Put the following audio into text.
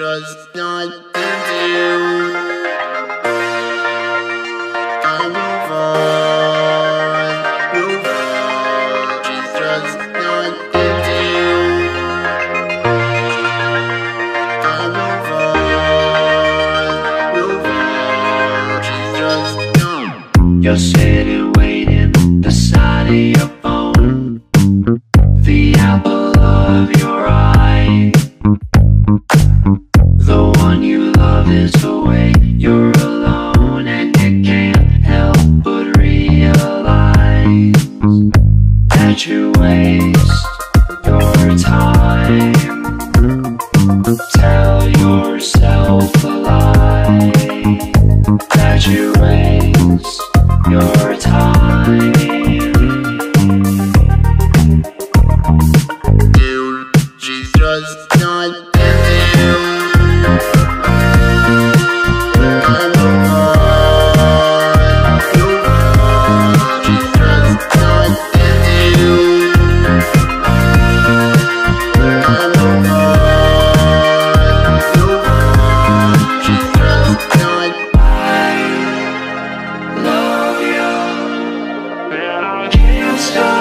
just not into you. You're sitting waiting beside your that you waste your time. Tell yourself a lie that you waste your time. She's just not into you. sky.